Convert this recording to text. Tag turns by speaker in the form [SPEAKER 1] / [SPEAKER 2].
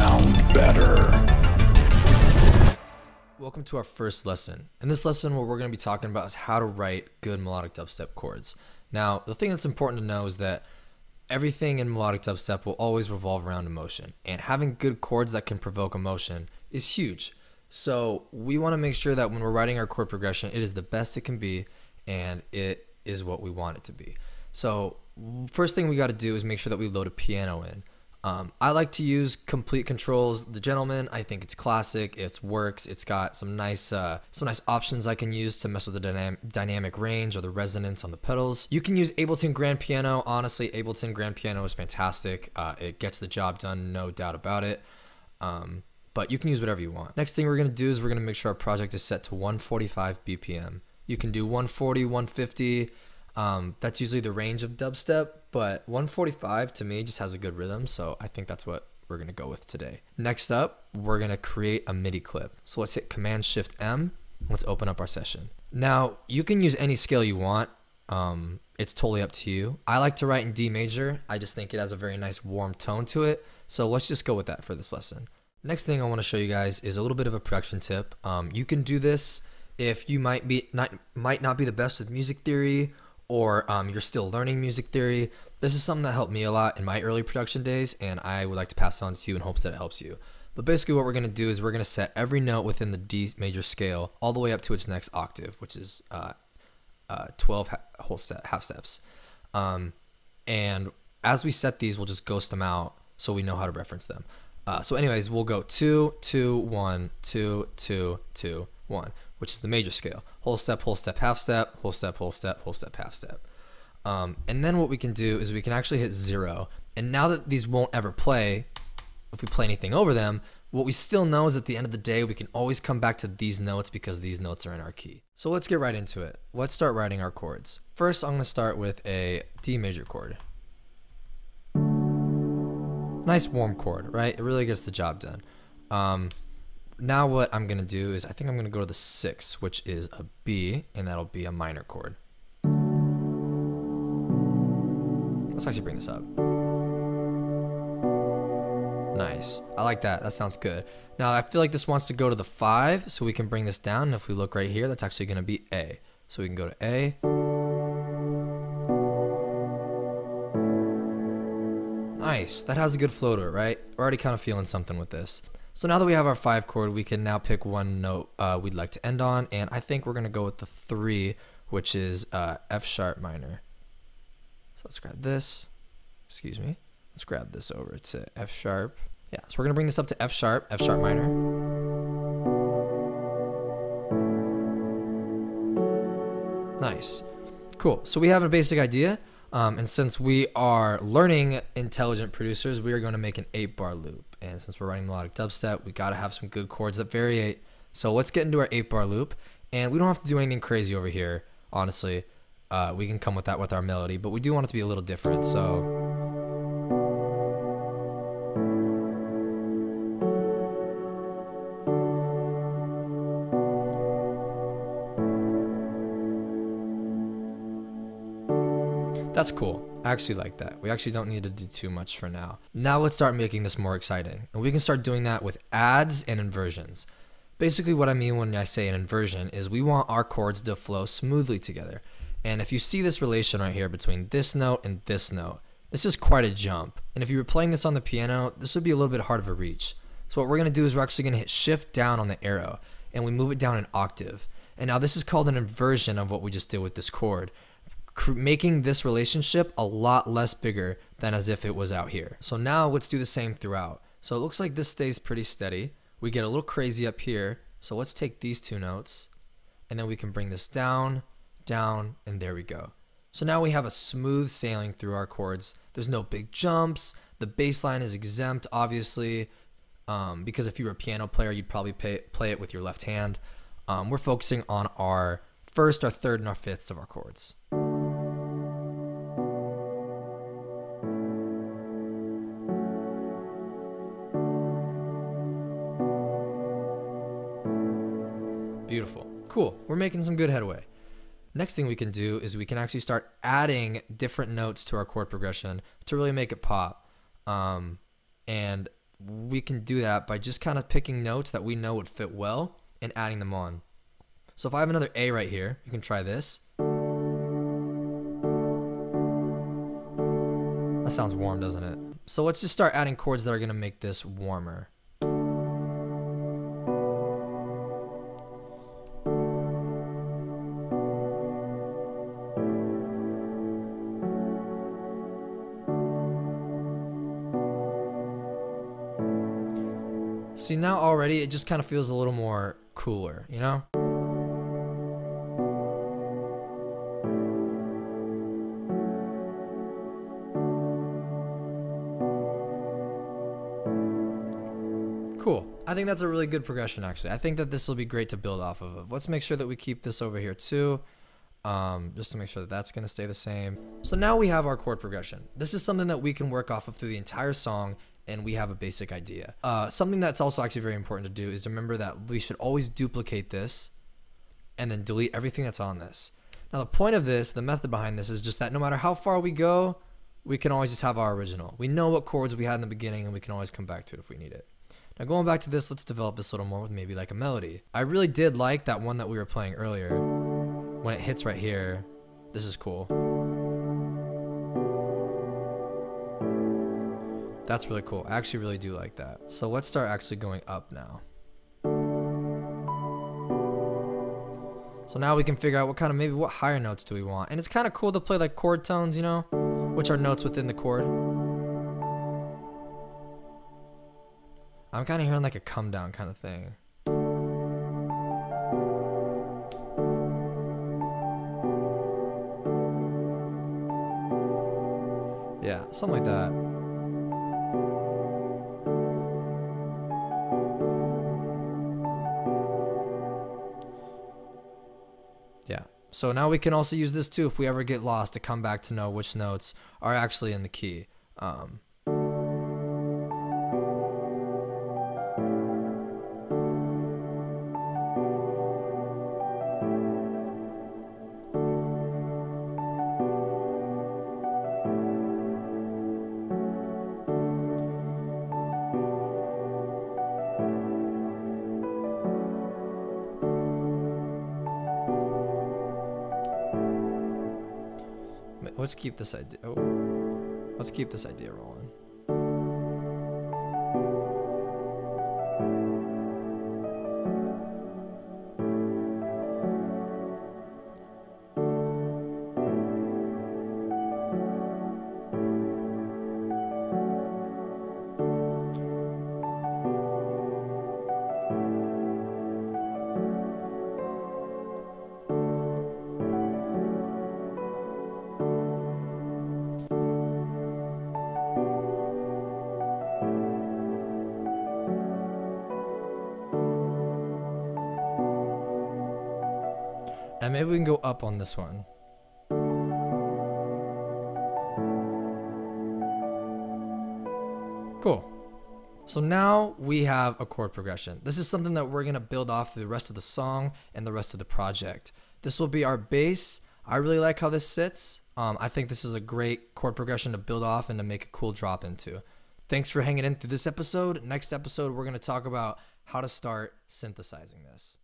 [SPEAKER 1] sound better.
[SPEAKER 2] Welcome to our first lesson. In this lesson, what we're going to be talking about is how to write good melodic dubstep chords. Now, the thing that's important to know is that everything in melodic dubstep will always revolve around emotion, and having good chords that can provoke emotion is huge. So, we want to make sure that when we're writing our chord progression, it is the best it can be and it is what we want it to be. So, first thing we got to do is make sure that we load a piano in. Um, I like to use Komplete Kontrol's The Gentleman. I think it's classic. It works. It's got some nice, uh, some nice options I can use to mess with the dynam- dynamic range or the resonance on the pedals. You can use Ableton Grand Piano. Honestly, Ableton Grand Piano is fantastic. Uh, it gets the job done, no doubt about it. Um, but you can use whatever you want. Next thing we're gonna do is we're gonna make sure our project is set to 145 BPM. You can do 140, 150. Um, that's usually the range of dubstep, but 145 to me just has a good rhythm, so I think that's what we're gonna go with today. Next up, we're gonna create a MIDI clip. So let's hit Command Shift M. Let's open up our session. Now you can use any scale you want. Um, it's totally up to you. I like to write in D major. I just think it has a very nice warm tone to it. So let's just go with that for this lesson. Next thing I want to show you guys is a little bit of a production tip. Um, you can do this if you might be not might not be the best with music theory or um, you're still learning music theory, this is something that helped me a lot in my early production days, and I would like to pass it on to you in hopes that it helps you. But basically, what we're going to do is we're going to set every note within the D major scale all the way up to its next octave, which is uh, uh, 12 ha- whole step, half steps. Um, and as we set these, we'll just ghost them out so we know how to reference them. Uh, so, anyways, we'll go two, two, one, two, two, two, one which is the major scale. Whole step, whole step, half step, whole step, whole step, whole step, half step. Um, and then what we can do is we can actually hit zero. And now that these won't ever play, if we play anything over them, what we still know is at the end of the day, we can always come back to these notes because these notes are in our key. So let's get right into it. Let's start writing our chords. First, I'm gonna start with a D major chord. Nice warm chord, right? It really gets the job done. Um, now what I'm gonna do is I think I'm gonna go to the six, which is a B, and that'll be a minor chord. Let's actually bring this up. Nice. I like that. That sounds good. Now I feel like this wants to go to the five, so we can bring this down. And if we look right here, that's actually gonna be A. So we can go to A. Nice. That has a good flow to it, right? We're already kind of feeling something with this. So now that we have our five chord, we can now pick one note uh, we'd like to end on, and I think we're gonna go with the three, which is uh, F sharp minor. So let's grab this. Excuse me. Let's grab this over to F sharp. Yeah, so we're gonna bring this up to F sharp, F sharp minor. Nice. Cool. So we have a basic idea. Um, and since we are learning intelligent producers, we are going to make an eight bar loop. And since we're running melodic dubstep, we got to have some good chords that variate. So let's get into our eight bar loop. And we don't have to do anything crazy over here, honestly. Uh, we can come with that with our melody, but we do want it to be a little different. So. That's cool. I actually like that. We actually don't need to do too much for now. Now let's start making this more exciting. And we can start doing that with adds and inversions. Basically what I mean when I say an inversion is we want our chords to flow smoothly together. And if you see this relation right here between this note and this note, this is quite a jump. And if you were playing this on the piano, this would be a little bit hard of a reach. So what we're gonna do is we're actually gonna hit shift down on the arrow and we move it down an octave. And now this is called an inversion of what we just did with this chord making this relationship a lot less bigger than as if it was out here. So now let's do the same throughout. So it looks like this stays pretty steady. We get a little crazy up here. So let's take these two notes and then we can bring this down, down, and there we go. So now we have a smooth sailing through our chords. There's no big jumps. The bass line is exempt, obviously, um, because if you were a piano player, you'd probably pay, play it with your left hand. Um, we're focusing on our first, our third, and our fifths of our chords. Beautiful. Cool. We're making some good headway. Next thing we can do is we can actually start adding different notes to our chord progression to really make it pop. Um, and we can do that by just kind of picking notes that we know would fit well and adding them on. So if I have another A right here, you can try this. That sounds warm, doesn't it? So let's just start adding chords that are gonna make this warmer. See now already it just kind of feels a little more cooler, you know? Cool. I think that's a really good progression actually. I think that this will be great to build off of. Let's make sure that we keep this over here too. Um, just to make sure that that's going to stay the same. So now we have our chord progression. This is something that we can work off of through the entire song and we have a basic idea. Uh, something that's also actually very important to do is to remember that we should always duplicate this and then delete everything that's on this. Now the point of this, the method behind this is just that no matter how far we go, we can always just have our original. We know what chords we had in the beginning and we can always come back to it if we need it. Now going back to this, let's develop this a little more with maybe like a melody. I really did like that one that we were playing earlier. When it hits right here, this is cool. That's really cool. I actually really do like that. So let's start actually going up now. So now we can figure out what kind of, maybe what higher notes do we want. And it's kind of cool to play like chord tones, you know, which are notes within the chord. I'm kind of hearing like a come down kind of thing. Yeah, something like that. So now we can also use this too if we ever get lost to come back to know which notes are actually in the key. Um, Let's keep this idea. Oh, let's keep this idea rolling. And maybe we can go up on this one. Cool. So now we have a chord progression. This is something that we're gonna build off the rest of the song and the rest of the project. This will be our base. I really like how this sits. Um, I think this is a great chord progression to build off and to make a cool drop into. Thanks for hanging in through this episode. Next episode, we're gonna talk about how to start synthesizing this.